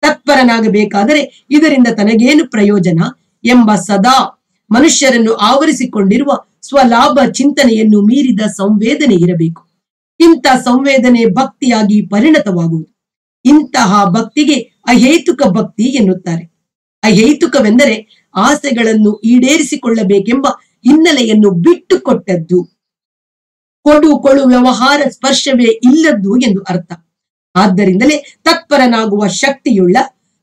ತತ್ಪರನಾಗಬೇಕಾದರೆ ಇದರಿಂದ ತನಗೇನು ಪ್ರಯೋಜನ ಎಂಬ ಸದಾ ಮನುಷ್ಯರನ್ನು ಆವರಿಸಿಕೊಂಡಿರುವ ಸ್ವಲಾಭ ಚಿಂತನೆಯನ್ನು ಮೀರಿದ ಸಂವೇದನೆ ಇರಬೇಕು. ಇಂಥ ಸಂವೇದನೆ ಭಕ್ತಿಯಾಗಿ ಪರಿಣತವಾಗುವುದು. ಇಂತಹ ಭಕ್ತಿಗೆ ಅಹೇತುಕ ಭಕ್ತಿ ಎನ್ನುತ್ತಾರೆ. ಅಹೇತುಕವೆಂದರೆ ಆಸೆಗಳನ್ನು ಈಡೇರಿಸಿಕೊಳ್ಳಬೇಕೆಂಬ ಹಿನ್ನೆಲೆಯನ್ನು ಬಿಟ್ಟುಕೊಟ್ಟದ್ದು. ಕೊಡು ಕೊಳು ವ್ಯವಹಾರ ಸ್ಪರ್ಶವೇ ಇಲ್ಲದ್ದು ಎಂದು ಅರ್ಥ. ಆದ್ದರಿಂದಲೇ ತತ್ಪರನಾಗುವ ಶಕ್ತಿಯುಳ್ಳ,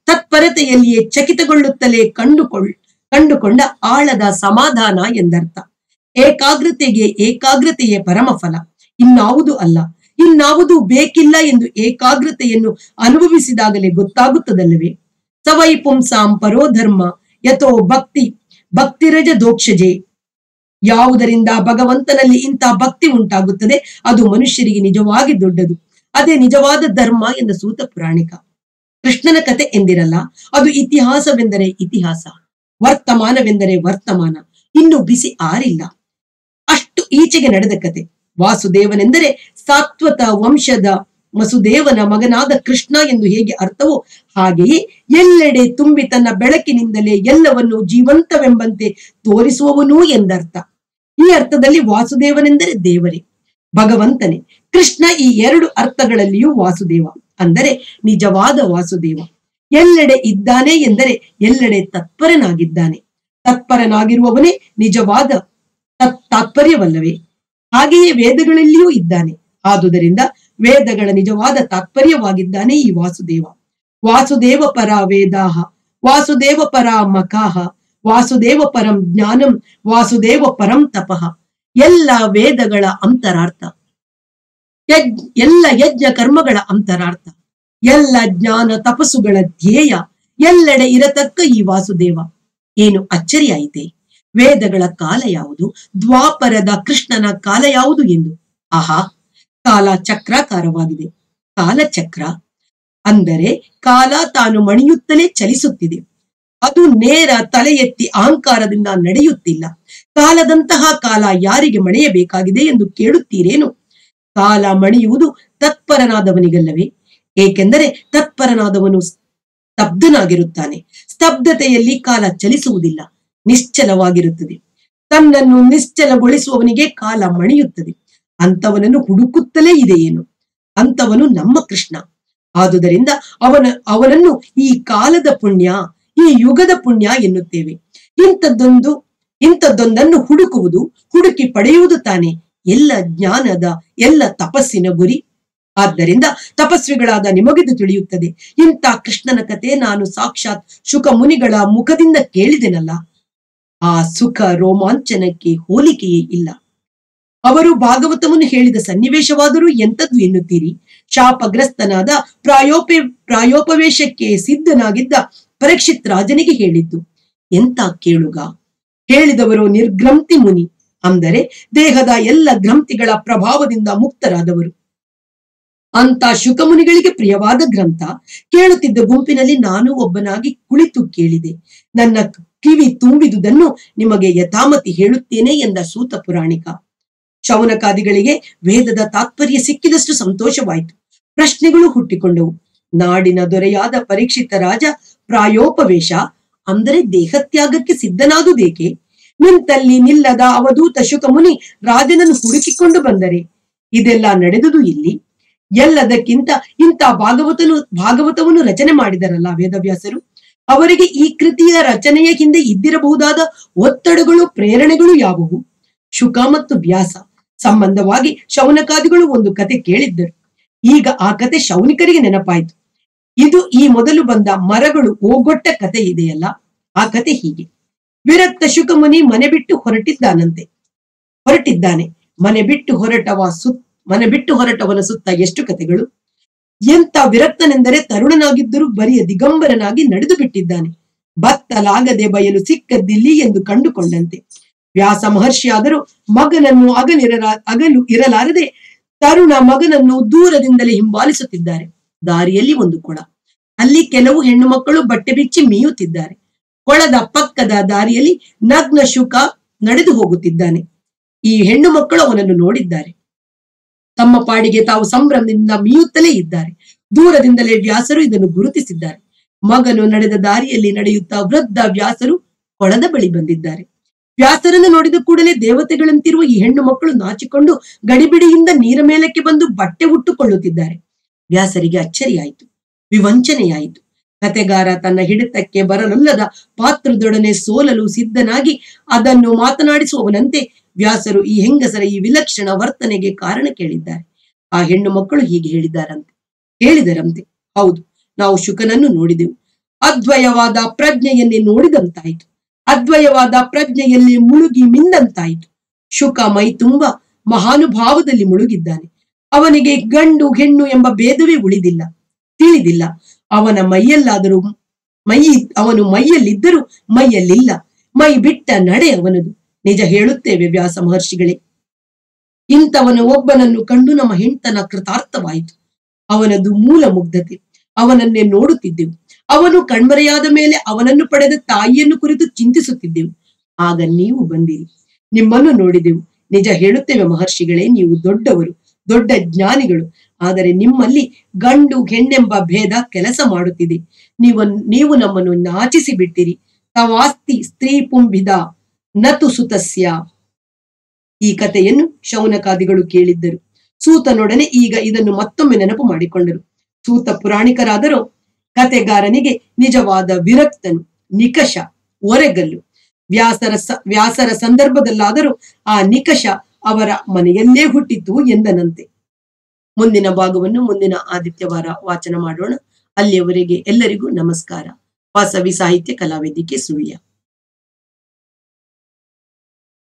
ತತ್ಪರತೆಯಲ್ಲಿಯೇ ಚಕಿತಗೊಳ್ಳುತ್ತಲೇ ಕಂಡುಕೊಳ್ಳ ಕಂಡುಕೊಂಡ ಆಳದ ಸಮಾಧಾನ ಎಂದರ್ಥ. ಏಕಾಗ್ರತೆಗೆ ಏಕಾಗ್ರತೆಯೇ ಪರಮಫಲ. ಇನ್ನಾವುದು ಅಲ್ಲ. ಇನ್ನಾವುದು ಬೇಕಿಲ್ಲ ಎಂದು ಏಕಾಗ್ರತೆಯನ್ನು ಅನುಭವಿಸಿದಾಗಲೇ ಗೊತ್ತಾಗುತ್ತದಲ್ಲವೇ? ಸವೈ ಪುಂಸಾಂ ಪರೋಧರ್ಮ ಯಥೋ ಭಕ್ತಿ ಭಕ್ತಿರಜ ದೋಕ್ಷಜೆ. ಯಾವುದರಿಂದ ಭಗವಂತನಲ್ಲಿ ಇಂಥ ಭಕ್ತಿ ಉಂಟಾಗುತ್ತದೆ, ಅದು ಮನುಷ್ಯರಿಗೆ ನಿಜವಾಗಿ ದೊಡ್ಡದು. ಅದೇ ನಿಜವಾದ ಧರ್ಮ ಎಂದ ಸೂತ ಪುರಾಣಿಕ. ಕೃಷ್ಣನ ಕತೆ ಎಂದಿರಲ್ಲ, ಅದು ಇತಿಹಾಸವೆಂದರೆ ಇತಿಹಾಸ, ವರ್ತಮಾನವೆಂದರೆ ವರ್ತಮಾನ, ಇನ್ನು ಬಿಸಿ ಆರಿಲ್ಲ. ಅಷ್ಟು ಈಚೆಗೆ ನಡೆದ ಕತೆ. ವಾಸುದೇವನೆಂದರೆ ಸಾತ್ವತ ವಂಶದ ವಸುದೇವನ ಮಗನಾದ ಕೃಷ್ಣ ಎಂದು ಹೇಗೆ ಅರ್ಥವೋ ಹಾಗೆಯೇ ಎಲ್ಲೆಡೆ ತುಂಬಿ ತನ್ನ ಬೆಳಕಿನಿಂದಲೇ ಎಲ್ಲವನ್ನು ಜೀವಂತವೆಂಬಂತೆ ತೋರಿಸುವವನು ಎಂದರ್ಥ. ಈ ಅರ್ಥದಲ್ಲಿ ವಾಸುದೇವನೆಂದರೆ ದೇವರೇ. ಭಗವಂತನೇ, ಕೃಷ್ಣ ಈ ಎರಡು ಅರ್ಥಗಳಲ್ಲಿಯೂ ವಾಸುದೇವ. ಅಂದರೆ ನಿಜವಾದ ವಾಸುದೇವ. ಎಲ್ಲೆಡೆ ಇದ್ದಾನೆ ಎಂದರೆ ಎಲ್ಲೆಡೆ ತತ್ಪರನಾಗಿದ್ದಾನೆ. ತತ್ಪರನಾಗಿರುವವನೇ ನಿಜವಾದ ತತ್ ತಾತ್ಪರ್ಯವಲ್ಲವೇ. ಹಾಗೆಯೇ ವೇದಗಳಲ್ಲಿಯೂ ಇದ್ದಾನೆ. ಆದುದರಿಂದ ವೇದಗಳ ನಿಜವಾದ ತಾತ್ಪರ್ಯವಾಗಿದ್ದಾನೆ ಈ ವಾಸುದೇವ. ವಾಸುದೇವ ಪರ ವೇದಾಹ, ವಾಸುದೇವ ಪರ ಮಕಾಹ, ವಾಸುದೇವ ಪರಂ ಜ್ಞಾನಂ, ವಾಸುದೇವ ಪರಂ ತಪಃ. ಎಲ್ಲ ವೇದಗಳ ಅಂತರಾರ್ಥ. ಎಲ್ಲ ಯಜ್ಞ ಕರ್ಮಗಳ ಅಂತರಾರ್ಥ. ಎಲ್ಲ ಜ್ಞಾನ ತಪಸ್ಸುಗಳ ಧ್ಯೇಯ ಎಲ್ಲೆಡೆ ಇರತಕ್ಕ ಈ ವಾಸುದೇವ. ಏನು ಅಚ್ಚರಿಯಾಯಿತೆ? ವೇದಗಳ ಕಾಲ ಯಾವುದು? ದ್ವಾಪರದ ಕೃಷ್ಣನ ಕಾಲ ಯಾವುದು ಎಂದು? ಆಹಾ, ಕಾಲ ಚಕ್ರಾಕಾರವಾಗಿದೆ. ಕಾಲಚಕ್ರ ಅಂದರೆ ಕಾಲ ತಾನು ಮಣಿಯುತ್ತಲೇ ಚಲಿಸುತ್ತಿದೆ. ಅದು ನೇರ ತಲೆ ಎತ್ತಿ ಅಹಂಕಾರದಿಂದ ನಡೆಯುತ್ತಿಲ್ಲ. ಕಾಲದಂತಹ ಕಾಲ ಯಾರಿಗೆ ಮಣಿಯಬೇಕಾಗಿದೆ ಎಂದು ಕೇಳುತ್ತೀರೇನು? ಕಾಲ ಮಣಿಯುವುದು ತತ್ಪರನಾದವನಿಗಲ್ಲವೇ? ಏಕೆಂದರೆ ತತ್ಪರನಾದವನು ಸ್ತಬ್ಧನಾಗಿರುತ್ತಾನೆ. ಸ್ತಬ್ಧತೆಯಲ್ಲಿ ಕಾಲ ಚಲಿಸುವುದಿಲ್ಲ. ನಿಶ್ಚಲವಾಗಿರುತ್ತದೆ. ತನ್ನನ್ನು ನಿಶ್ಚಲಗೊಳಿಸುವವನಿಗೆ ಕಾಲ ಮಣಿಯುತ್ತದೆ. ಅಂತವನನ್ನು ಹುಡುಕುತ್ತಲೇ ಇದೆಯೇನು? ಅಂತವನು ನಮ್ಮ ಕೃಷ್ಣ. ಆದುದರಿಂದ ಅವನ, ಅವನನ್ನು ಈ ಕಾಲದ ಪುಣ್ಯ, ಈ ಯುಗದ ಪುಣ್ಯ ಎನ್ನುತ್ತೇವೆ. ಇಂಥದ್ದೊಂದು, ಇಂಥದ್ದೊಂದನ್ನು ಹುಡುಕುವುದು, ಹುಡುಕಿ ಪಡೆಯುವುದು ತಾನೆ ಎಲ್ಲ ಜ್ಞಾನದ, ಎಲ್ಲ ತಪಸ್ಸಿನ ಗುರಿ. ಆದ್ದರಿಂದ ತಪಸ್ವಿಗಳಾದ ನಿಮಗಿದು ತಿಳಿಯುತ್ತದೆ. ಇಂಥ ಕೃಷ್ಣನ ಕತೆ ನಾನು ಸಾಕ್ಷಾತ್ ಶುಕ ಮುನಿಗಳ ಮುಖದಿಂದ ಕೇಳಿದೆನಲ್ಲ. ಆ ಸುಖ ರೋಮಾಂಚನಕ್ಕೆ ಹೋಲಿಕೆಯೇ ಇಲ್ಲ. ಅವರು ಭಾಗವತವನ್ನು ಹೇಳಿದ ಸನ್ನಿವೇಶವಾದರೂ ಎಂಥದ್ದು ಎನ್ನುತ್ತೀರಿ? ಶಾಪಗ್ರಸ್ತನಾದ ಪ್ರಾಯೋಪೆ, ಪ್ರಾಯೋಪವೇಶಕ್ಕೆ ಸಿದ್ಧನಾಗಿದ್ದ ಪರೀಕ್ಷಿತ್ ರಾಜನಿಗೆ ಹೇಳಿದ್ದು ಎಂತ ಕೇಳುಗ? ಹೇಳಿದವರು ನಿರ್ಗ್ರಂಥಿ ಮುನಿ, ಅಂದರೆ ದೇಹದ ಎಲ್ಲ ಗ್ರಂಥಿಗಳ ಪ್ರಭಾವದಿಂದ ಮುಕ್ತರಾದವರು. ಅಂತ ಶುಕಮುನಿಗಳಿಗೆ ಪ್ರಿಯವಾದ ಗ್ರಂಥ, ಕೇಳುತ್ತಿದ್ದ ಗುಂಪಿನಲ್ಲಿ ನಾನು ಒಬ್ಬನಾಗಿ ಕುಳಿತು ಕೇಳಿದೆ. ನನ್ನ ಕಿವಿ ತುಂಬಿದುದನ್ನು ನಿಮಗೆ ಯಥಾಮತಿ ಹೇಳುತ್ತೇನೆ ಎಂದ ಸೂತ ಪುರಾಣಿಕ. ಶೌನಕಾದಿಗಳಿಗೆ ವೇದದ ತಾತ್ಪರ್ಯ ಸಿಕ್ಕಿದಷ್ಟು ಸಂತೋಷವಾಯಿತು. ಪ್ರಶ್ನೆಗಳು ಹುಟ್ಟಿಕೊಂಡವು. ನಾಡಿನ ದೊರೆಯಾದ ಪರೀಕ್ಷಿತ ರಾಜ ಪ್ರಾಯೋಪವೇಶ, ಅಂದರೆ ದೇಹತ್ಯಾಗಕ್ಕೆ ಸಿದ್ಧನಾದುದೇಕೆ? ನಿಂತಲ್ಲಿ ನಿಲ್ಲದ ಅವಧೂತ ಶುಕಮುನಿ ರಾಜನನ್ನು ಹುಡುಕಿಕೊಂಡು ಬಂದರೆ ಇದೆಲ್ಲ ನಡೆದುದು ಇಲ್ಲಿ? ಎಲ್ಲದಕ್ಕಿಂತ ಇಂಥ ಭಾಗವತನು, ಭಾಗವತವನ್ನು ರಚನೆ ಮಾಡಿದರಲ್ಲ ವೇದವ್ಯಾಸರು? ಅವರಿಗೆ ಈ ಕೃತಿಯ ರಚನೆಯ ಹಿಂದೆ ಇದ್ದಿರಬಹುದಾದ ಒತ್ತಡಗಳು, ಪ್ರೇರಣೆಗಳು ಯಾವುವು? ಶುಕ ಮತ್ತು ವ್ಯಾಸ. ಸಂಬಂಧವಾಗಿ ಶೌನಕಾದಿಗಳು ಒಂದು ಕತೆ ಕೇಳಿದ್ದರು. ಈಗ ಆ ಕತೆ ಶೌನಿಕರಿಗೆ ನೆನಪಾಯಿತು. ಇದು ಈ ಮೊದಲು ಬಂದ ಮರಗಳು ಓಗೊಟ್ಟ ಕತೆ ಇದೆಯಲ್ಲ? ಆ ಕತೆ ಹೀಗೆ. ವಿರಕ್ತ ಶುಕಮುನಿ ಮನೆ ಬಿಟ್ಟು ಹೊರಟಿದ್ದಾನಂತೆ. ಹೊರಟಿದ್ದಾನೆ. ಮನೆ ಬಿಟ್ಟು ಹೊರಟವ ಸುತ್, ಮನೆ ಬಿಟ್ಟು ಹೊರಟವನ ಸುತ್ತ ಎಷ್ಟು ಕತೆಗಳು? ಎಂತ ವಿರಕ್ತನೆಂದರೆ ತರುಣನಾಗಿದ್ದರೂ ಬರಿಯ ದಿಗಂಬರನಾಗಿ ನಡೆದು ಬಿಟ್ಟಿದ್ದಾನೆ. ಬತ್ತಲಾಗದೆ ಬಯಲು ಸಿಕ್ಕದ್ದಿಲ್ಲಿ ಎಂದು ಕಂಡುಕೊಂಡಂತೆ. ವ್ಯಾಸ ಮಹರ್ಷಿಯಾದರೂ ಮಗನನ್ನು ಅಗಲಿರ ಅಗಲು ಇರಲಾರದೆ ತರುಣ ಮಗನನ್ನು ದೂರದಿಂದಲೇ ಹಿಂಬಾಲಿಸುತ್ತಿದ್ದಾರೆ. ದಾರಿಯಲ್ಲಿ ಒಂದು ಕೊಳ. ಅಲ್ಲಿ ಕೆಲವು ಹೆಣ್ಣು ಮಕ್ಕಳು ಬಟ್ಟೆ ಬಿಚ್ಚಿ ಮೀಯುತ್ತಿದ್ದಾರೆ. ಕೊಳದ ಪಕ್ಕದ ದಾರಿಯಲ್ಲಿ ನಗ್ನ ಶುಕ ನಡೆದು ಹೋಗುತ್ತಿದ್ದಾನೆ. ಈ ಹೆಣ್ಣು ಮಕ್ಕಳು ಅವನನ್ನು ನೋಡಿದ್ದಾರೆ. ತಮ್ಮ ಪಾಡಿಗೆ ತಾವು ಸಂಭ್ರಮದಿಂದ ಮೀಯುತ್ತಲೇ ಇದ್ದಾರೆ. ದೂರದಿಂದಲೇ ವ್ಯಾಸರು ಇದನ್ನು ಗುರುತಿಸಿದ್ದಾರೆ. ಮಗನು ನಡೆದ ದಾರಿಯಲ್ಲಿ ನಡೆಯುತ್ತಾ ವೃದ್ಧ ವ್ಯಾಸರು ಕೊಳದ ಬಳಿ ಬಂದಿದ್ದಾರೆ. ವ್ಯಾಸರನ್ನು ನೋಡಿದ ಕೂಡಲೇ ದೇವತೆಗಳಂತಿರುವ ಈ ಹೆಣ್ಣು ಮಕ್ಕಳು ನಾಚಿಕೊಂಡು ಗಡಿಬಿಡಿಯಿಂದ ನೀರ ಮೇಲಕ್ಕೆ ಬಂದು ಬಟ್ಟೆ ಉಟ್ಟುಕೊಳ್ಳುತ್ತಿದ್ದಾರೆ. ವ್ಯಾಸರಿಗೆ ಅಚ್ಚರಿಯಾಯಿತು, ವಿವಂಚನೆಯಾಯಿತು. ಕತೆಗಾರ ತನ್ನ ಹಿಡಿತಕ್ಕೆ ಬರಲೊಲ್ಲದ ಪಾತ್ರದೊಡನೆ ಸೋಲಲು ಸಿದ್ಧನಾಗಿ ಅದನ್ನು ಮಾತನಾಡಿಸುವವನಂತೆ ವ್ಯಾಸರು ಈ ಹೆಂಗಸರ ಈ ವಿಲಕ್ಷಣ ವರ್ತನೆಗೆ ಕಾರಣ ಕೇಳಿದ್ದಾರೆ. ಆ ಹೆಣ್ಣು ಮಕ್ಕಳು ಹೀಗೆ ಹೇಳಿದ್ದಾರಂತೆ ಹೇಳಿದರಂತೆ, ಹೌದು, ನಾವು ಶುಕನನ್ನು ನೋಡಿದೆವು. ಅದ್ವಯವಾದ ಪ್ರಜ್ಞೆಯನ್ನೇ ನೋಡಿದಂತಾಯಿತು. ಅದ್ವಯವಾದ ಪ್ರಜ್ಞೆಯಲ್ಲಿ ಮುಳುಗಿ ಮಿಂದಂತಾಯಿತು ಶುಕ ಮೈ ತುಂಬ ಮಹಾನುಭಾವದಲ್ಲಿ ಮುಳುಗಿದ್ದಾನೆ. ಅವನಿಗೆ ಗಂಡು ಹೆಣ್ಣು ಎಂಬ ಭೇದವೇ ಉಳಿದಿಲ್ಲ, ತಿಳಿದಿಲ್ಲ. ಅವನ ಮೈಯಲ್ಲಾದರೂ, ಮೈ, ಅವನು ಮೈಯಲ್ಲಿದ್ದರೂ ಮೈಯಲ್ಲಿಲ್ಲ. ಮೈ ಬಿಟ್ಟ ನಡೆ ಅವನದು. ನಿಜ ಹೇಳುತ್ತೇವೆ ವ್ಯಾಸ ಮಹರ್ಷಿಗಳೇ. ಇಂಥವನ ಒಬ್ಬನನ್ನು ಕಂಡು ನಮ್ಮ ಹೆಂಡತನ ಕೃತಾರ್ಥವಾಯಿತು. ಅವನದು ಮೂಲ ಮುಗ್ಧತೆ. ಅವನನ್ನೇ ನೋಡುತ್ತಿದ್ದೆವು. ಅವನು ಕಣ್ಮರೆಯಾದ ಮೇಲೆ ಅವನನ್ನು ಪಡೆದ ತಾಯಿಯನ್ನು ಕುರಿತು ಚಿಂತಿಸುತ್ತಿದ್ದೆವು. ಆಗ ನೀವು ಬಂದಿರಿ. ನಿಮ್ಮನ್ನು ನೋಡಿದೆವು. ನಿಜ ಹೇಳುತ್ತೇವೆ ಮಹರ್ಷಿಗಳೇ, ನೀವು ದೊಡ್ಡವರು, ದೊಡ್ಡ ಜ್ಞಾನಿಗಳು. ಆದರೆ ನಿಮ್ಮಲ್ಲಿ ಗಂಡು ಹೆಣ್ಣೆಂಬ ಭೇದ ಕೆಲಸ ಮಾಡುತ್ತಿದೆ. ನೀವು ನೀವು ನಮ್ಮನ್ನು ನಾಚಿಸಿ ಬಿಟ್ಟಿರಿ ತವಾಸ್ತಿ ಸ್ತ್ರೀ ಪುಂಬಿದ ನತು ಸುತಸ್ಯ. ಈ ಕಥೆಯನ್ನು ಶೌನಕಾದಿಗಳು ಕೇಳಿದ್ದರು. ಸೂತನೊಡನೆ ಈಗ ಇದನ್ನು ಮತ್ತೊಮ್ಮೆ ನೆನಪು ಮಾಡಿಕೊಂಡರು. ಸೂತ ಪುರಾಣಿಕರಾದರೂ ಕತೆಗಾರನಿಗೆ ನಿಜವಾದ ವಿರಕ್ತನು, ನಿಕಷ, ಒರೆಗಲ್ಲು. ವ್ಯಾಸರ ವ್ಯಾಸರ ಸಂದರ್ಭದಲ್ಲಾದರೂ ಆ ನಿಕಷ ಅವರ ಮನೆಯಲ್ಲೇ ಹುಟ್ಟಿತು ಎಂದನಂತೆ. ಮುಂದಿನ ಭಾಗವನ್ನು ಮುಂದಿನ ಆದಿತ್ಯವಾರ ವಾಚನ ಮಾಡೋಣ. ಅಲ್ಲಿಯವರೆಗೆ ಎಲ್ಲರಿಗೂ ನಮಸ್ಕಾರ. ವಾಸವಿ ಸಾಹಿತ್ಯ ಕಲಾವೇದಿಕೆ ಸುಳ್ಯ.